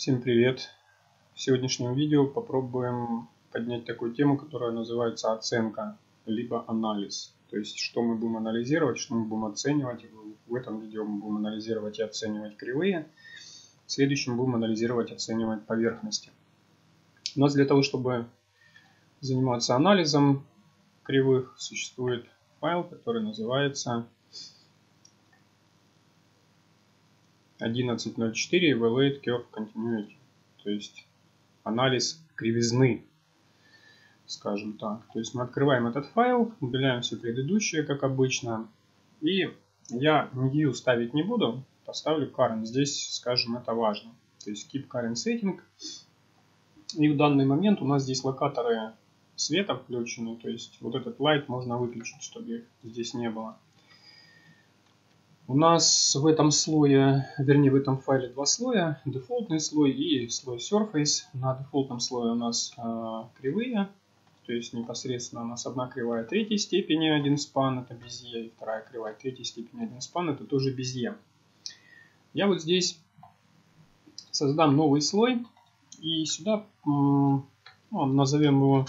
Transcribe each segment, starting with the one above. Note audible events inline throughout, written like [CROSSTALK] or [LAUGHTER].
Всем привет! В сегодняшнем видео попробуем поднять такую тему, которая называется оценка, либо анализ. То есть, что мы будем анализировать, что мы будем оценивать. В этом видео мы будем анализировать и оценивать кривые. В следующем будем анализировать и оценивать поверхности. У нас для того, чтобы заниматься анализом кривых, существует файл, который называется 11.04 Evaluate Curve Continuity. То есть анализ кривизны, скажем так. То есть мы открываем этот файл, удаляем все предыдущие, как обычно. И я new ставить не буду, поставлю current. Здесь, скажем, это важно. То есть keep current setting. И в данный момент у нас здесь локаторы света включены. То есть вот этот light можно выключить, чтобы их здесь не было. У нас в этом слое, вернее в этом файле два слоя. Дефолтный слой и слой Surface. На дефолтном слое у нас э, кривые. То есть непосредственно у нас одна кривая третьей степени, один спан, это безе, и вторая кривая третьей степени, один спан, это тоже безе. Я вот здесь создам новый слой. И сюда ну, назовем его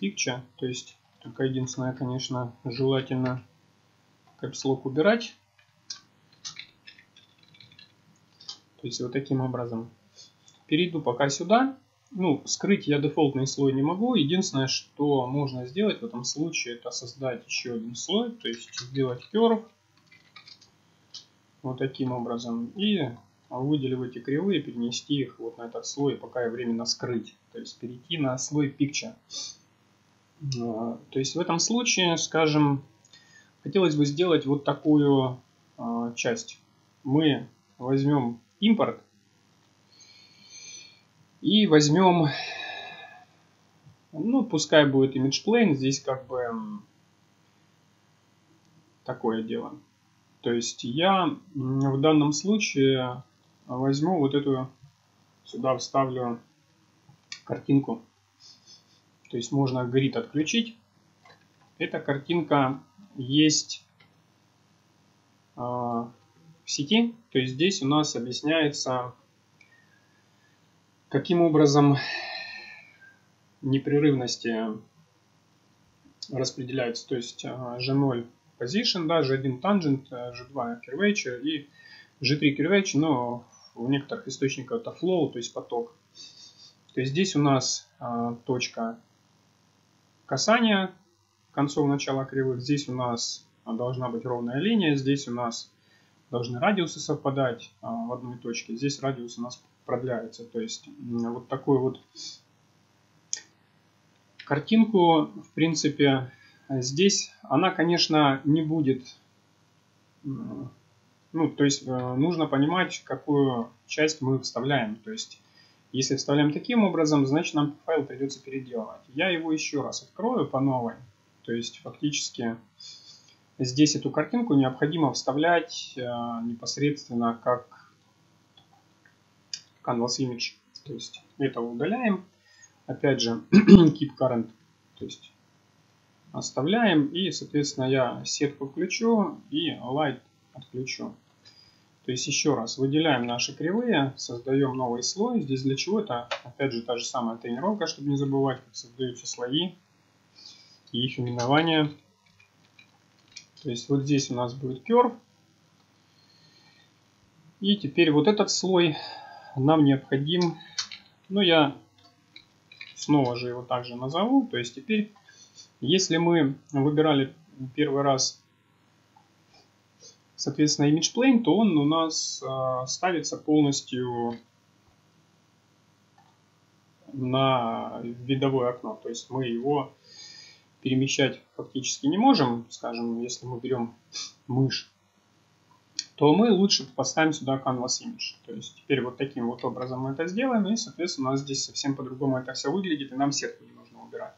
picture. То есть только единственное, конечно, желательно капслок убирать. То есть вот таким образом. Перейду пока сюда. Ну, скрыть я дефолтный слой не могу. Единственное, что можно сделать в этом случае, это создать еще один слой. То есть сделать curve. Вот таким образом. И выделив эти кривые, перенести их вот на этот слой, пока и временно скрыть. То есть перейти на слой picture. А, то есть в этом случае, скажем, хотелось бы сделать вот такую э, часть. Мы возьмем импорт и возьмем, ну, пускай будет image plane, здесь как бы такое дело. То есть я в данном случае возьму вот эту, сюда вставлю картинку. То есть можно грид отключить. Эта картинка есть э, в сети. То есть здесь у нас объясняется, каким образом непрерывности распределяются. То есть G0 position, да, G1 tangent, G2 curvature и G3 curvature, но в некоторых источниках это flow, то есть поток. То есть здесь у нас а, точка касания концов начала кривых. Здесь у нас должна быть ровная линия, здесь у нас должны радиусы совпадать а, в одной точке. Здесь радиус у нас продляется. То есть вот такую вот картинку, в принципе, здесь она, конечно, не будет... Ну, то есть э, нужно понимать, какую часть мы вставляем. То есть если вставляем таким образом, значит нам файл придется переделывать. Я его еще раз открою по новой. То есть фактически здесь эту картинку необходимо вставлять э, непосредственно как canvas image. То есть это удаляем. Опять же [CLEARS THROAT] keep current. То есть оставляем и соответственно я сетку включу и light отключу. То есть еще раз выделяем наши кривые, создаем новый слой. Здесь для чего это? Опять же та же самая тренировка, чтобы не забывать, как создаются слои и их именование. То есть вот здесь у нас будет curve. И теперь вот этот слой нам необходим. Ну, я снова же его также назову. То есть теперь, если мы выбирали первый раз, соответственно, image plane, то он у нас э, ставится полностью на видовое окно. То есть мы его перемещать фактически не можем, скажем, если мы берем мышь, то мы лучше поставим сюда canvas image. То есть теперь вот таким вот образом мы это сделаем, и, соответственно, у нас здесь совсем по-другому это все выглядит, и нам сетку не нужно убирать.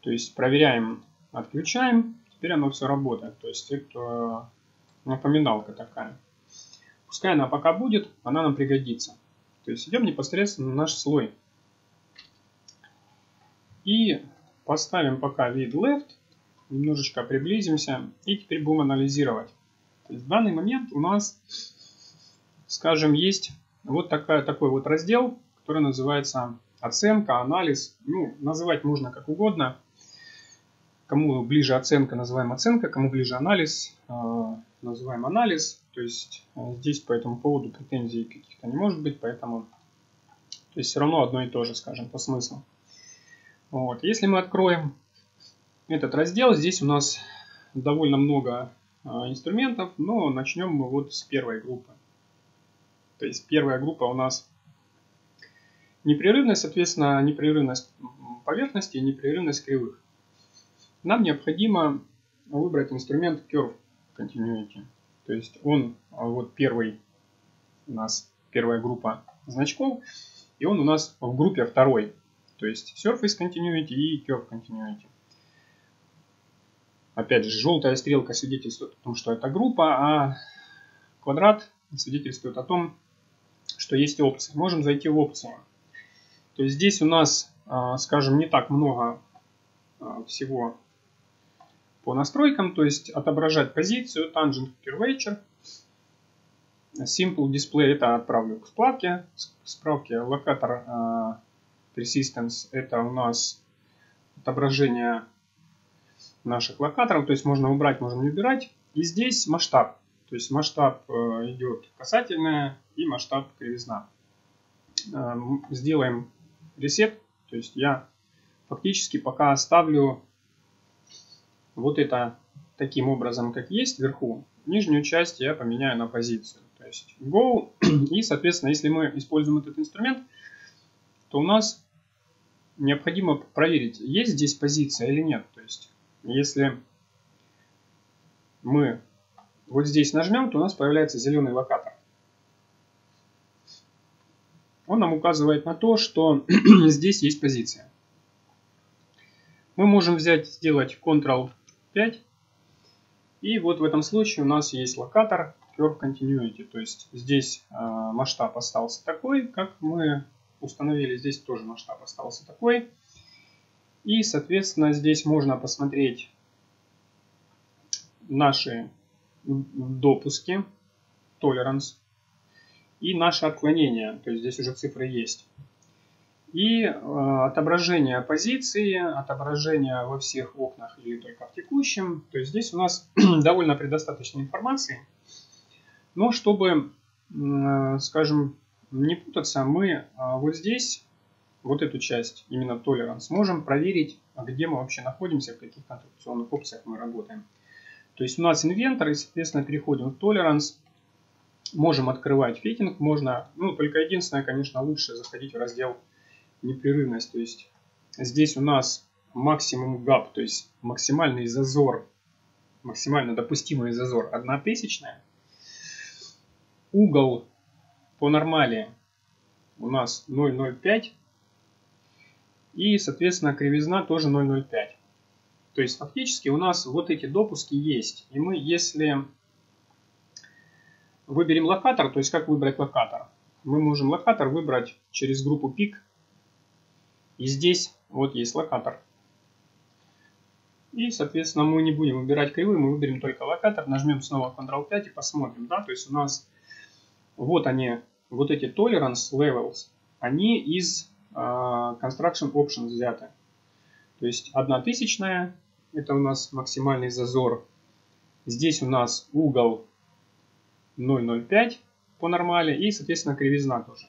То есть проверяем, отключаем, теперь оно все работает. То есть это напоминалка такая. Пускай она пока будет, она нам пригодится. То есть идем непосредственно на наш слой. И Поставим пока вид left, немножечко приблизимся и теперь будем анализировать. То есть в данный момент у нас скажем, есть вот такая, такой вот раздел, который называется оценка, анализ. Ну, называть можно как угодно. Кому ближе оценка, называем оценка, кому ближе анализ, э, называем анализ. То есть э, здесь по этому поводу претензий каких-то не может быть, поэтому то есть все равно одно и то же, скажем, по смыслу. Вот. Если мы откроем этот раздел, здесь у нас довольно много э, инструментов, но начнем мы вот с первой группы. То есть первая группа у нас непрерывность, соответственно, непрерывность поверхности и непрерывность кривых. Нам необходимо выбрать инструмент Curve Continuity. То есть он, а, вот первый у нас, первая группа значков, и он у нас в группе второй. То есть Surface Continuity и Curve Continuity. Опять же, желтая стрелка свидетельствует о том, что это группа, а квадрат свидетельствует о том, что есть опции. Можем зайти в опции. То есть здесь у нас, а, скажем, не так много а, всего по настройкам, то есть отображать позицию, tangent curvature, simple display это отправлю к справке, к справке локатор uh, persistence это у нас отображение наших локаторов, то есть можно убрать, можно не убирать. И здесь масштаб, то есть масштаб uh, идет касательная и масштаб кривизна. Uh, сделаем ресет, то есть я фактически пока оставлю вот это таким образом, как есть вверху. Нижнюю часть я поменяю на позицию. То есть Go. [CLEARS THROAT] И, соответственно, если мы используем этот инструмент, то у нас необходимо проверить, есть здесь позиция или нет. То есть, если мы вот здесь нажмем, то у нас появляется зеленый локатор. Он нам указывает на то, что [CLEARS THROAT] здесь есть позиция. Мы можем взять, сделать Ctrl 5. И вот в этом случае у нас есть локатор Curve Continuity. То есть здесь э, масштаб остался такой, как мы установили. Здесь тоже масштаб остался такой. И, соответственно, здесь можно посмотреть наши допуски, tolerance и наше отклонение. То есть здесь уже цифры есть и э, отображение позиции, отображение во всех окнах или только в текущем. То есть здесь у нас [CLEARS THROAT] довольно предостаточно информации. Но чтобы, э, скажем, не путаться, мы э, вот здесь, вот эту часть, именно толеранс, можем проверить, где мы вообще находимся, в каких конструкционных опциях мы работаем. То есть у нас инвентор, и, соответственно, переходим в толеранс. Можем открывать фитинг, можно, ну, только единственное, конечно, лучше заходить в раздел непрерывность. То есть здесь у нас максимум гап, то есть максимальный зазор, максимально допустимый зазор 1 тысячная. Угол по нормали у нас 0,05. И, соответственно, кривизна тоже 0,05. То есть, фактически у нас вот эти допуски есть. И мы, если выберем локатор, то есть как выбрать локатор? Мы можем локатор выбрать через группу пик и здесь вот есть локатор. И, соответственно, мы не будем выбирать кривые, мы выберем только локатор, нажмем снова Ctrl-5 и посмотрим. Да? То есть у нас вот они, вот эти tolerance levels, они из uh, construction options взяты. То есть одна тысячная, это у нас максимальный зазор. Здесь у нас угол 0,05 по нормали и, соответственно, кривизна тоже.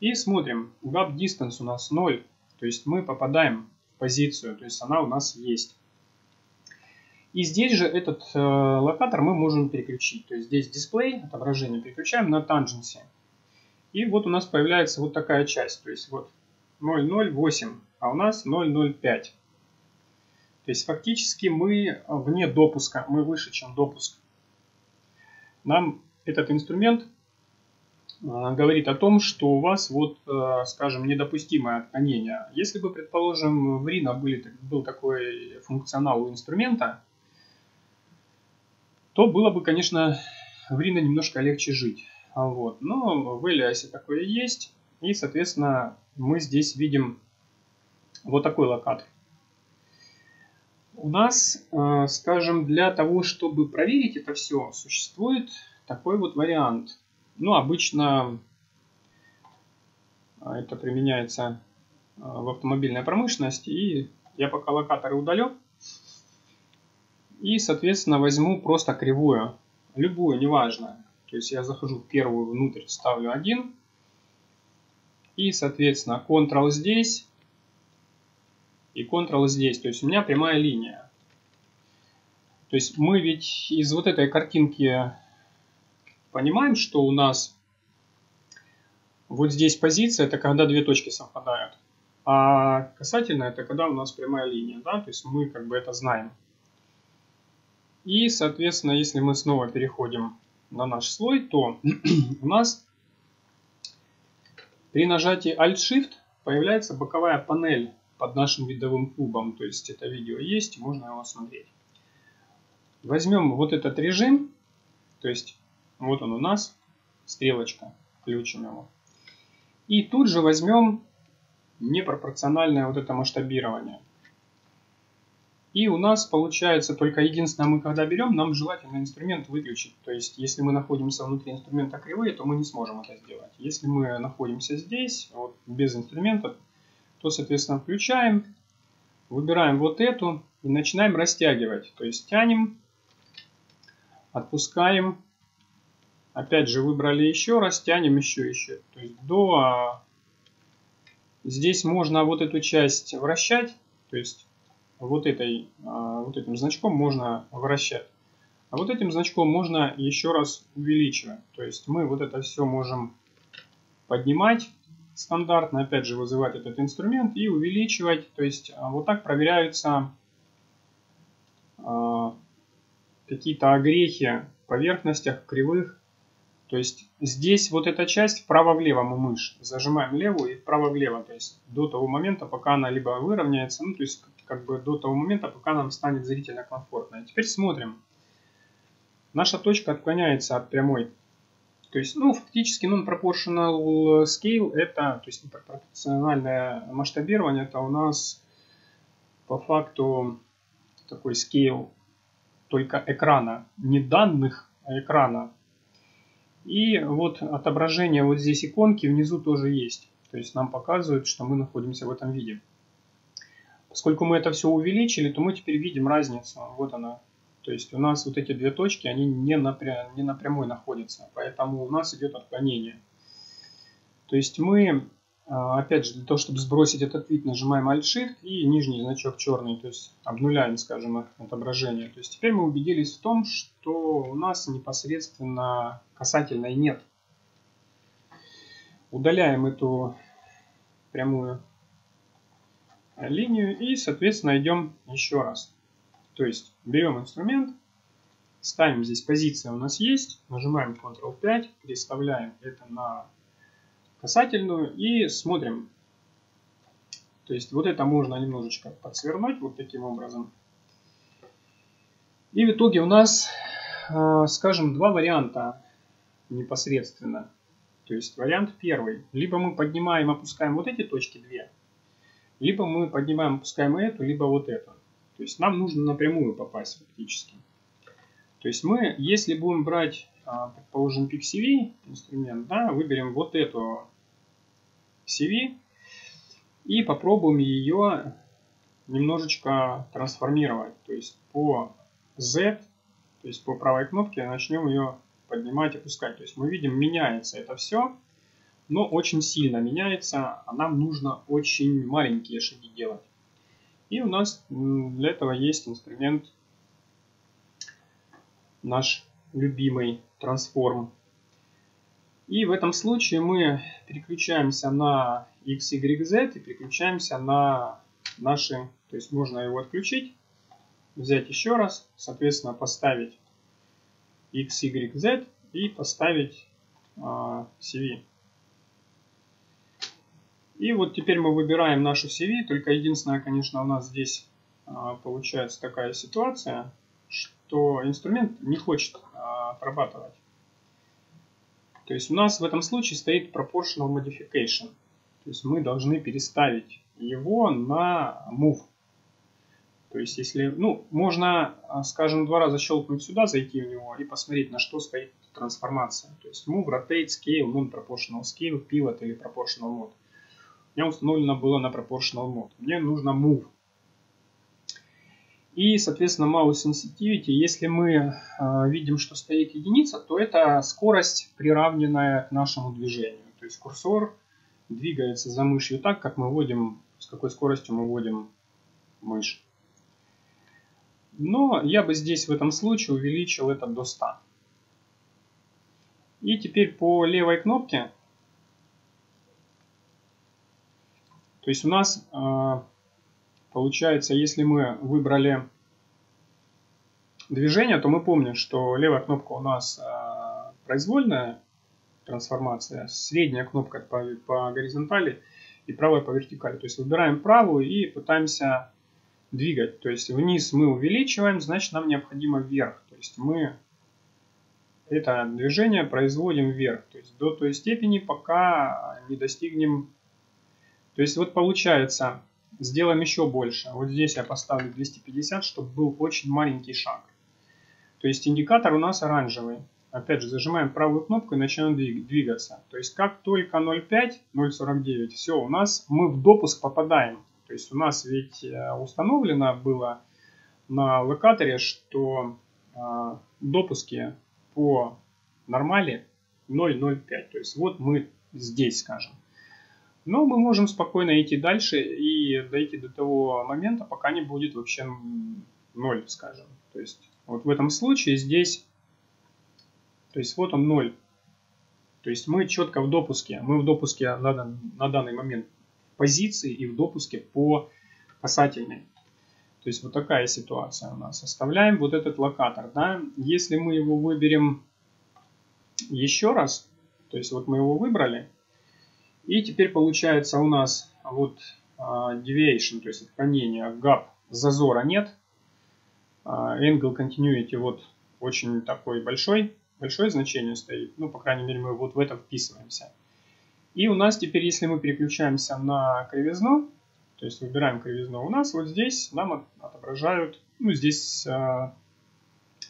И смотрим, gap distance у нас 0, то есть мы попадаем в позицию, то есть она у нас есть. И здесь же этот э, локатор мы можем переключить. То есть здесь дисплей, отображение, переключаем на tangенcy. И вот у нас появляется вот такая часть. То есть вот 0,08, а у нас 0,05. То есть фактически мы вне допуска, мы выше, чем допуск. Нам этот инструмент а, говорит о том, что у вас вот, э, скажем, недопустимое отклонение. Если бы, предположим, в Rhino были, был такой функционал у инструмента, то было бы, конечно, в Rhino немножко легче жить. А вот. Но в Alias такое есть. И, соответственно, мы здесь видим вот такой локатор. У нас, э, скажем, для того, чтобы проверить это все, существует такой вот вариант – Ну, обычно а, это применяется а, в автомобильной промышленности. И я пока локаторы удалю. И, соответственно, возьму просто кривую. Любую, неважно. То есть я захожу в первую внутрь, ставлю 1. И, соответственно, Ctrl здесь и Ctrl здесь. То есть у меня прямая линия. То есть мы ведь из вот этой картинки понимаем, что у нас вот здесь позиция, это когда две точки совпадают. А касательно это когда у нас прямая линия, да, то есть мы как бы это знаем. И, соответственно, если мы снова переходим на наш слой, то [CLEARS THROAT] у нас при нажатии Alt-Shift появляется боковая панель под нашим видовым кубом. То есть это видео есть, можно его смотреть. Возьмем вот этот режим, то есть вот он у нас, стрелочка, включим его. И тут же возьмем непропорциональное вот это масштабирование. И у нас получается только единственное, мы когда берем, нам желательно инструмент выключить. То есть, если мы находимся внутри инструмента кривые, то мы не сможем это сделать. Если мы находимся здесь, вот, без инструмента, то, соответственно, включаем, выбираем вот эту и начинаем растягивать. То есть, тянем, отпускаем, опять же выбрали еще раз, тянем еще, еще. То есть, до... А, здесь можно вот эту часть вращать, то есть вот, этой, а, вот этим значком можно вращать. А вот этим значком можно еще раз увеличивать. То есть мы вот это все можем поднимать стандартно, опять же вызывать этот инструмент и увеличивать. То есть а, вот так проверяются а, какие-то огрехи в поверхностях, кривых. То есть здесь вот эта часть вправо-влево мы мышь зажимаем левую и вправо-влево. То есть до того момента, пока она либо выровняется, ну то есть как бы до того момента, пока нам станет зрительно комфортно. И теперь смотрим. Наша точка отклоняется от прямой. То есть, ну, фактически non-proportional scale это, то есть непропорциональное масштабирование, это у нас по факту такой scale только экрана, не данных, а экрана. И вот отображение вот здесь иконки внизу тоже есть. То есть нам показывают, что мы находимся в этом виде. Поскольку мы это все увеличили, то мы теперь видим разницу. Вот она. То есть у нас вот эти две точки, они не, напря... не напрямую находятся. Поэтому у нас идет отклонение. То есть мы, а, опять же, для того, чтобы сбросить этот вид, нажимаем Alt-Shift и нижний значок черный. То есть обнуляем, скажем, отображение. То есть теперь мы убедились в том, что у нас непосредственно касательной нет. Удаляем эту прямую линию и, соответственно, идем еще раз. То есть берем инструмент, ставим здесь позиция у нас есть, нажимаем Ctrl-5, переставляем это на касательную и смотрим. То есть вот это можно немножечко подсвернуть вот таким образом. И в итоге у нас, э, скажем, два варианта непосредственно. То есть вариант первый. Либо мы поднимаем, опускаем вот эти точки две, либо мы поднимаем, опускаем эту, либо вот эту. То есть нам нужно напрямую попасть фактически. То есть мы, если будем брать, а, предположим, PixCV инструмент, да, выберем вот эту CV и попробуем ее немножечко трансформировать. То есть по Z, то есть по правой кнопке начнем ее поднимать опускать. То есть мы видим, меняется это все но очень сильно меняется, а нам нужно очень маленькие шаги делать. И у нас для этого есть инструмент наш любимый трансформ. И в этом случае мы переключаемся на X, Y, Z и переключаемся на наши, то есть можно его отключить, взять еще раз, соответственно поставить X, Y, Z и поставить uh, CV. И вот теперь мы выбираем нашу CV, только единственное, конечно, у нас здесь а, получается такая ситуация, что инструмент не хочет а, отрабатывать. То есть у нас в этом случае стоит proportional modification. То есть мы должны переставить его на move. То есть, если, ну, можно, а, скажем, два раза щелкнуть сюда, зайти в него и посмотреть, на что стоит трансформация. То есть, move, rotate, scale, non-proportional scale, pivot или proportional mode. Меня установлено было на proportional mode. Мне нужно move. И, соответственно, mouse sensitivity, если мы э, видим, что стоит единица, то это скорость, приравненная к нашему движению. То есть курсор двигается за мышью так, как мы вводим, с какой скоростью мы вводим мышь. Но я бы здесь в этом случае увеличил это до 100. И теперь по левой кнопке, то есть у нас э, Получается, если мы выбрали движение, то мы помним, что левая кнопка у нас э, произвольная трансформация, средняя кнопка по, по горизонтали и правая по вертикали. То есть выбираем правую и пытаемся двигать. То есть вниз мы увеличиваем, значит нам необходимо вверх. То есть мы это движение производим вверх. То есть до той степени, пока не достигнем. То есть вот получается Сделаем еще больше. Вот здесь я поставлю 250, чтобы был очень маленький шаг. То есть индикатор у нас оранжевый. Опять же, зажимаем правую кнопку и начинаем двигаться. То есть как только 0.5, 0.49, все, у нас мы в допуск попадаем. То есть у нас ведь э, установлено было на локаторе, что э, допуски по нормали 0.05. То есть вот мы здесь, скажем. Но мы можем спокойно идти дальше и дойти до того момента, пока не будет вообще ноль, скажем. То есть вот в этом случае здесь, то есть вот он ноль. То есть мы четко в допуске, мы в допуске на, на данный момент позиции и в допуске по касательной. То есть вот такая ситуация у нас. Оставляем вот этот локатор. Да? Если мы его выберем еще раз, то есть вот мы его выбрали, и теперь получается у нас вот uh, deviation, то есть отклонение, gap, зазора нет. Uh, angle continuity вот очень такой большой, большое значение стоит. Ну, по крайней мере, мы вот в это вписываемся. И у нас теперь, если мы переключаемся на кривизну, то есть выбираем кривизну, у нас вот здесь нам отображают, ну, здесь uh,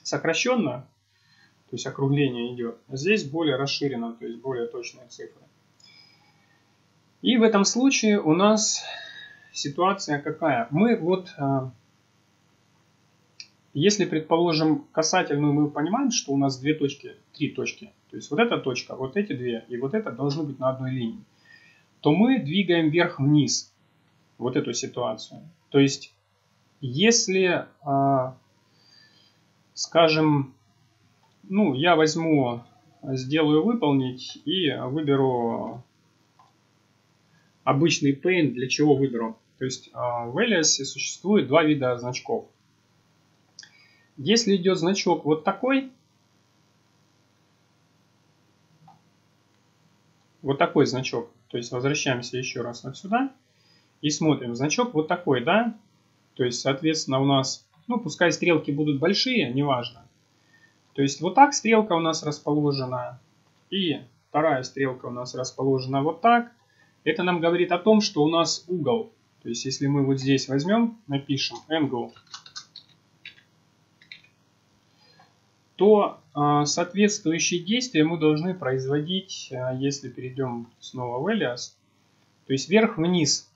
сокращенно, то есть округление идет. А здесь более расширенно, то есть более точные цифры. И в этом случае у нас ситуация какая? Мы вот, э, если предположим касательную, мы понимаем, что у нас две точки, три точки. То есть вот эта точка, вот эти две и вот это должны быть на одной линии. То мы двигаем вверх-вниз вот эту ситуацию. То есть если, э, скажем, ну, я возьму, сделаю выполнить и выберу обычный paint для чего выберу. То есть а, в Alias существует два вида значков. Если идет значок вот такой, вот такой значок, то есть возвращаемся еще раз вот сюда и смотрим. Значок вот такой, да? То есть, соответственно, у нас, ну, пускай стрелки будут большие, неважно. То есть, вот так стрелка у нас расположена. И вторая стрелка у нас расположена вот так. Это нам говорит о том, что у нас угол. То есть, если мы вот здесь возьмем, напишем angle, то э, соответствующие действия мы должны производить, э, если перейдем снова в Alias, то есть вверх-вниз.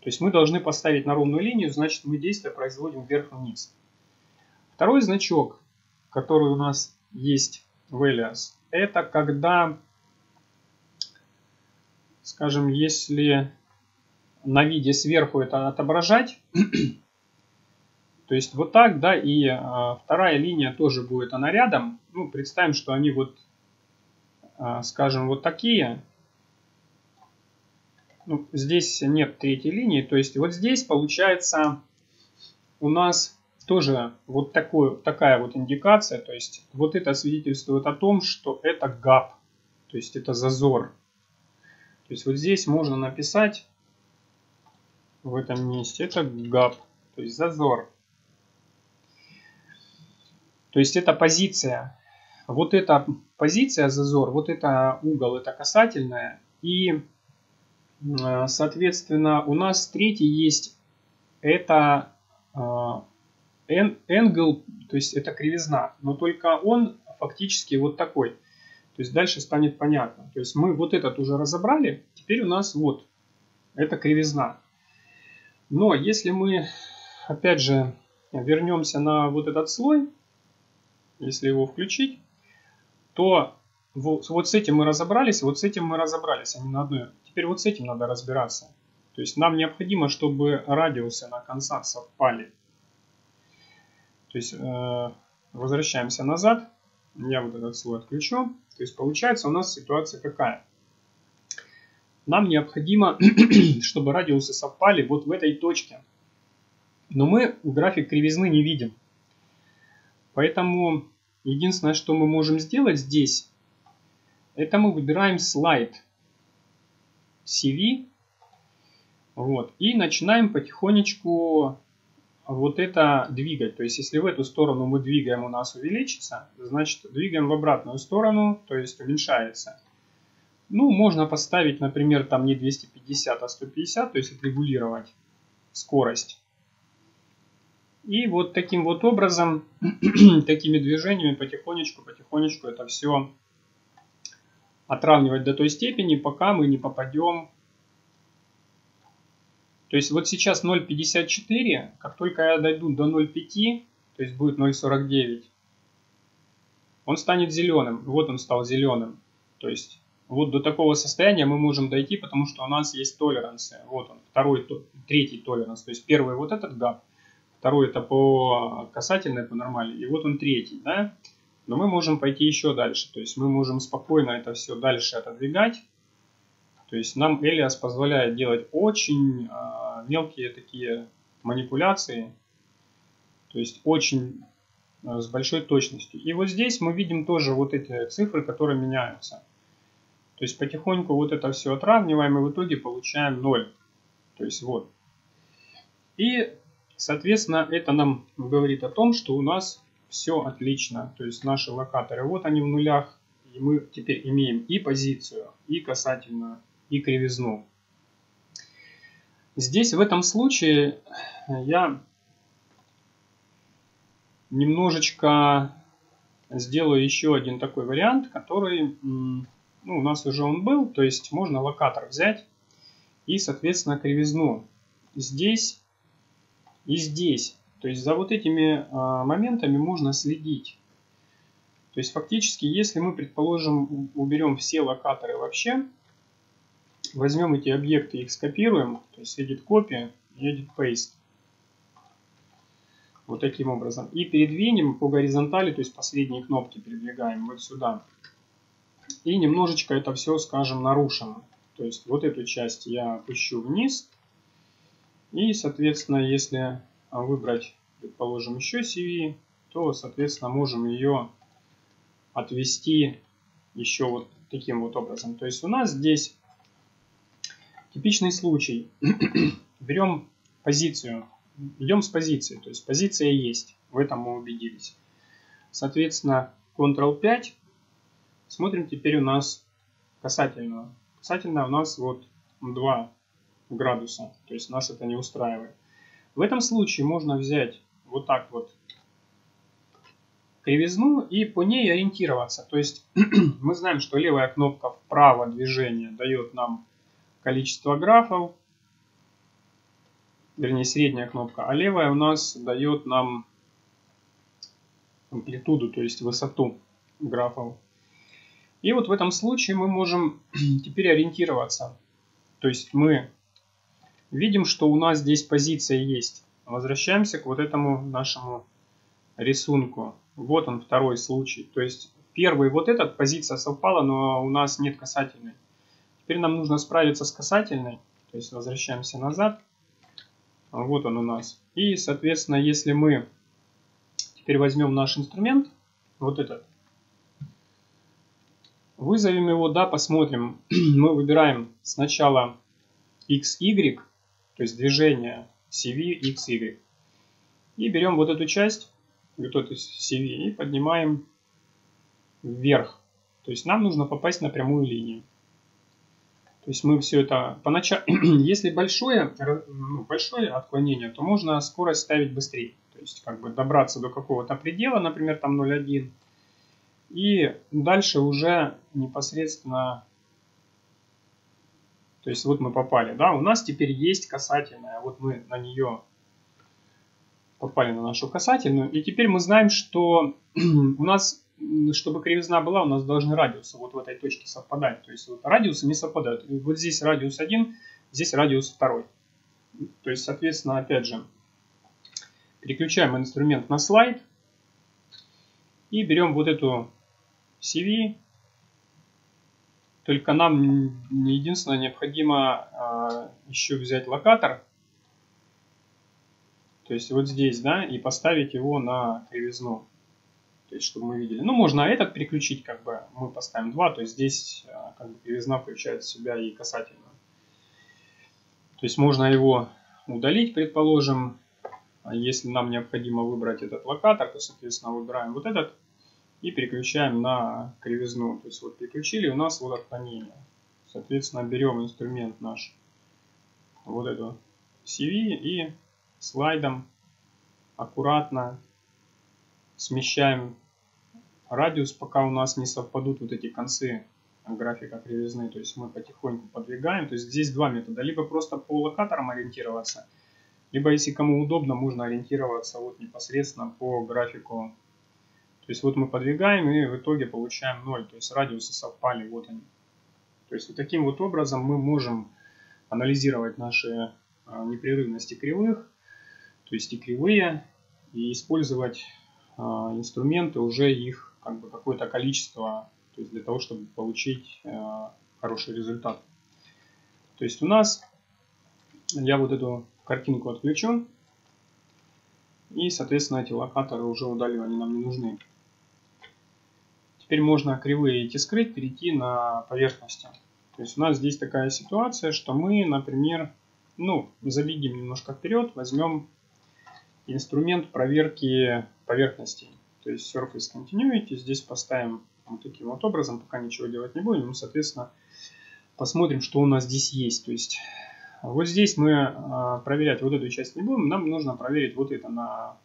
То есть мы должны поставить на ровную линию, значит мы действие производим вверх-вниз. Второй значок, который у нас есть в Alias, это когда скажем, если на виде сверху это отображать, [CLEARS THROAT] то есть вот так, да, и э, вторая линия тоже будет она рядом. Ну, представим, что они вот, э, скажем, вот такие. Ну, здесь нет третьей линии, то есть вот здесь получается у нас тоже вот такой, такая вот индикация, то есть вот это свидетельствует о том, что это gap, то есть это зазор. То есть вот здесь можно написать в этом месте, это gap, то есть зазор. То есть это позиция. Вот эта позиция зазор, вот это угол, это касательная. И, э, соответственно, у нас третий есть это angle, то есть это кривизна, но только он фактически вот такой. То есть дальше станет понятно. То есть мы вот этот уже разобрали, теперь у нас вот это кривизна. Но если мы, опять же, вернемся на вот этот слой, если его включить, то вот с этим мы разобрались, вот с этим мы разобрались, они на одной. Теперь вот с этим надо разбираться. То есть нам необходимо, чтобы радиусы на концах совпали. То есть э, возвращаемся назад. Я вот этот слой отключу. То есть получается у нас ситуация какая? Нам необходимо, [CLEARS THROAT] чтобы радиусы совпали вот в этой точке. Но мы график кривизны не видим. Поэтому единственное, что мы можем сделать здесь, это мы выбираем слайд CV. Вот, и начинаем потихонечку вот это двигать. То есть, если в эту сторону мы двигаем, у нас увеличится, значит, двигаем в обратную сторону, то есть уменьшается. Ну, можно поставить, например, там не 250, а 150, то есть отрегулировать скорость. И вот таким вот образом, [CLEARS THROAT] такими движениями потихонечку, потихонечку это все отравнивать до той степени, пока мы не попадем. То есть вот сейчас 0.54, как только я дойду до 0.5, то есть будет 0.49, он станет зеленым. Вот он стал зеленым. То есть вот до такого состояния мы можем дойти, потому что у нас есть толерансы. Вот он, второй, третий толеранс. То есть первый вот этот гап, второй это по касательной, по нормальной, и вот он третий, да. Но мы можем пойти еще дальше, то есть мы можем спокойно это все дальше отодвигать. То есть нам Элиас позволяет делать очень э, мелкие такие манипуляции, то есть очень э, с большой точностью. И вот здесь мы видим тоже вот эти цифры, которые меняются. То есть потихоньку вот это все отравниваем и в итоге получаем 0. То есть вот. И, соответственно, это нам говорит о том, что у нас все отлично. То есть наши локаторы, вот они в нулях. И мы теперь имеем и позицию, и касательную, и кривизну. Здесь в этом случае я немножечко сделаю еще один такой вариант, который ну, у нас уже он был. То есть можно локатор взять и, соответственно, кривизну здесь и здесь то есть за вот этими а, моментами можно следить. То есть фактически, если мы, предположим, уберем все локаторы вообще, возьмем эти объекты, их скопируем, то есть edit copy и edit paste. Вот таким образом. И передвинем по горизонтали, то есть последние кнопки передвигаем вот сюда. И немножечко это все, скажем, нарушено. То есть вот эту часть я опущу вниз. И, соответственно, если а выбрать, предположим, еще CV, то, соответственно, можем ее отвести еще вот таким вот образом. То есть у нас здесь типичный случай. [CLEARS THROAT] Берем позицию, идем с позиции, то есть позиция есть, в этом мы убедились. Соответственно, Ctrl-5, смотрим теперь у нас касательную. Касательная у нас вот 2 градуса, то есть нас это не устраивает. В этом случае можно взять вот так вот кривизну и по ней ориентироваться. То есть [CLEARS THROAT] мы знаем, что левая кнопка вправо движения дает нам количество графов, вернее средняя кнопка, а левая у нас дает нам амплитуду, то есть высоту графов. И вот в этом случае мы можем [CLEARS THROAT] теперь ориентироваться. То есть мы Видим, что у нас здесь позиция есть. Возвращаемся к вот этому нашему рисунку. Вот он второй случай. То есть первый вот этот позиция совпала, но у нас нет касательной. Теперь нам нужно справиться с касательной. То есть возвращаемся назад. Вот он у нас. И, соответственно, если мы теперь возьмем наш инструмент, вот этот, вызовем его, да, посмотрим. [CLEARS THROAT] Мы выбираем сначала XY, то есть движение CV, X, Y. И берем вот эту часть, вот эту CV, и поднимаем вверх. То есть нам нужно попасть на прямую линию. То есть мы все это поначалу, [CLEARS THROAT] если большое, ну, большое отклонение, то можно скорость ставить быстрее. То есть как бы добраться до какого-то предела, например, там 0,1. И дальше уже непосредственно, то есть вот мы попали, да, у нас теперь есть касательная, вот мы на нее попали на нашу касательную, и теперь мы знаем, что [CLEARS THROAT] у нас чтобы кривизна была, у нас должны радиусы вот в этой точке совпадать. То есть вот радиусы не совпадают. Вот здесь радиус 1, здесь радиус 2. То есть, соответственно, опять же, переключаем инструмент на слайд и берем вот эту CV. Только нам единственное необходимо а, еще взять локатор. То есть вот здесь, да, и поставить его на кривизну то есть чтобы мы видели. Ну, можно этот переключить, как бы мы поставим 2, то есть здесь а, как бы кривизна включает в себя и касательную. То есть можно его удалить, предположим. А если нам необходимо выбрать этот локатор, то, соответственно, выбираем вот этот и переключаем на кривизну. То есть вот переключили, у нас вот отклонение. Соответственно, берем инструмент наш, вот эту CV и слайдом аккуратно смещаем радиус, пока у нас не совпадут вот эти концы графика кривизны. То есть мы потихоньку подвигаем. То есть здесь два метода. Либо просто по локаторам ориентироваться, либо если кому удобно, можно ориентироваться вот непосредственно по графику. То есть вот мы подвигаем и в итоге получаем 0. То есть радиусы совпали, вот они. То есть вот таким вот образом мы можем анализировать наши а, непрерывности кривых, то есть и кривые, и использовать инструменты, уже их как бы какое-то количество, то есть для того, чтобы получить а, хороший результат. То есть у нас, я вот эту картинку отключу, и, соответственно, эти локаторы уже удалю, они нам не нужны. Теперь можно кривые эти скрыть, перейти на поверхности. То есть у нас здесь такая ситуация, что мы, например, ну, забегим немножко вперед, возьмем инструмент проверки поверхностей. То есть Surface Continuity здесь поставим вот таким вот образом, пока ничего делать не будем. Ну, соответственно, посмотрим, что у нас здесь есть. То есть вот здесь мы а, проверять вот эту часть не будем, нам нужно проверить вот это на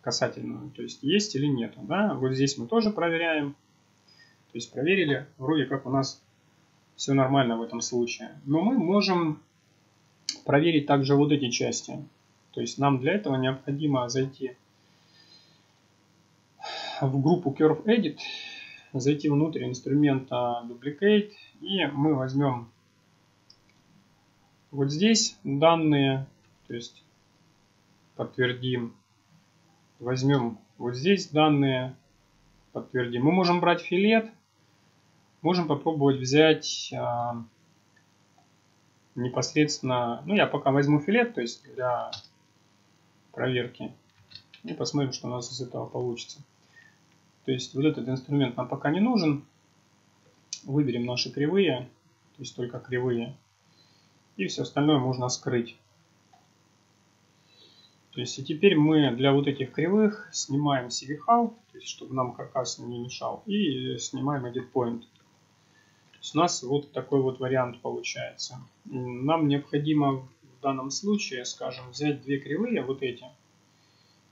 касательную, то есть есть или нет. Да? Вот здесь мы тоже проверяем. То есть проверили, вроде как у нас все нормально в этом случае. Но мы можем проверить также вот эти части. То есть нам для этого необходимо зайти в группу Curve Edit, зайти внутрь инструмента Duplicate и мы возьмем вот здесь данные, то есть подтвердим, возьмем вот здесь данные, подтвердим. Мы можем брать филет, можем попробовать взять а, непосредственно, ну я пока возьму филет, то есть для проверки. И посмотрим, что у нас из этого получится. То есть вот этот инструмент нам пока не нужен. Выберем наши кривые, то есть только кривые. И все остальное можно скрыть. То есть и теперь мы для вот этих кривых снимаем CVHAL, то есть чтобы нам каркас не мешал, и снимаем Edit Point. То есть у нас вот такой вот вариант получается. Нам необходимо в данном случае, скажем, взять две кривые, вот эти,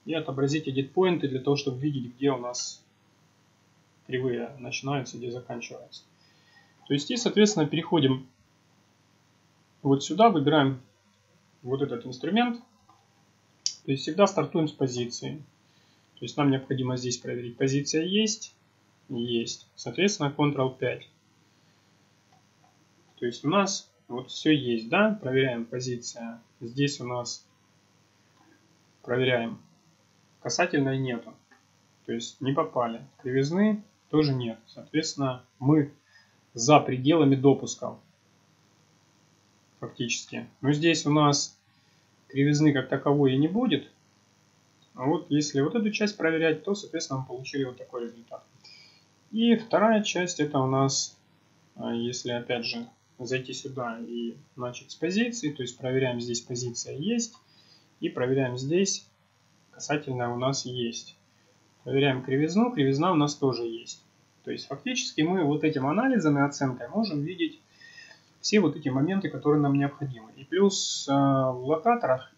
и отобразить edit поинты для того, чтобы видеть, где у нас кривые начинаются, где заканчиваются. То есть и, соответственно, переходим вот сюда, выбираем вот этот инструмент. То есть всегда стартуем с позиции. То есть нам необходимо здесь проверить, позиция есть, есть. Соответственно, Ctrl-5. То есть у нас вот все есть, да, проверяем позиция. Здесь у нас проверяем. Касательной нету. То есть не попали. Кривизны тоже нет. Соответственно, мы за пределами допусков. Фактически. Но здесь у нас кривизны как таковой и не будет. А вот если вот эту часть проверять, то, соответственно, мы получили вот такой результат. И вторая часть это у нас, а, если опять же зайти сюда и начать с позиции, то есть проверяем здесь позиция есть, и проверяем здесь касательная у нас есть. Проверяем кривизну, кривизна у нас тоже есть. То есть фактически мы вот этим анализом и оценкой можем видеть все вот эти моменты, которые нам необходимы. И плюс в локаторах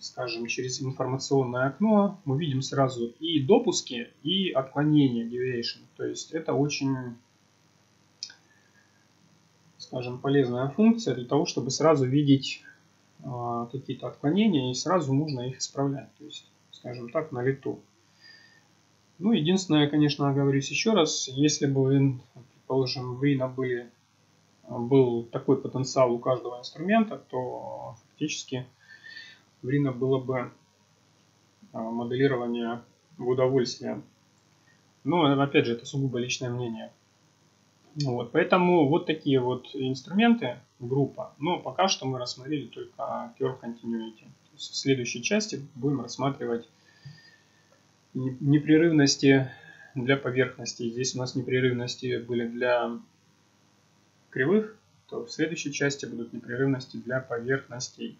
скажем, через информационное окно мы видим сразу и допуски, и отклонения, deviation. То есть это очень, скажем, полезная функция для того, чтобы сразу видеть э, какие-то отклонения и сразу можно их исправлять. То есть, скажем так, на лету. Ну, единственное, конечно, оговорюсь еще раз, если бы, предположим, в Rhino были, был такой потенциал у каждого инструмента, то фактически Время было бы а, моделирование в удовольствие. Но, опять же, это сугубо личное мнение. Вот, поэтому вот такие вот инструменты, группа. Но пока что мы рассмотрели только Curve Continuity. в следующей части будем рассматривать непрерывности для поверхностей. Здесь у нас непрерывности были для кривых, то в следующей части будут непрерывности для поверхностей.